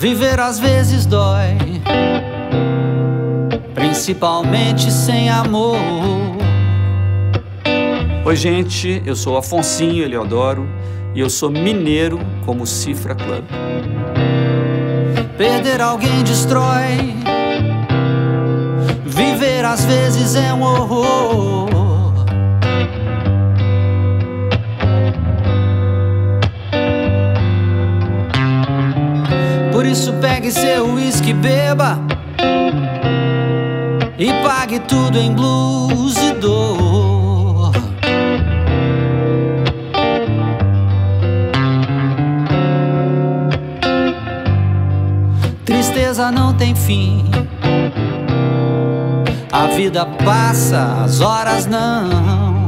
Viver às vezes dói, principalmente sem amor. Oi, gente, eu sou Afonsinho Eleodoro e eu sou mineiro como Cifra Club. Perder alguém destrói, viver às vezes é um horror. Isso pegue seu uísque, beba e pague tudo em blues e dor. Tristeza não tem fim. A vida passa, as horas não.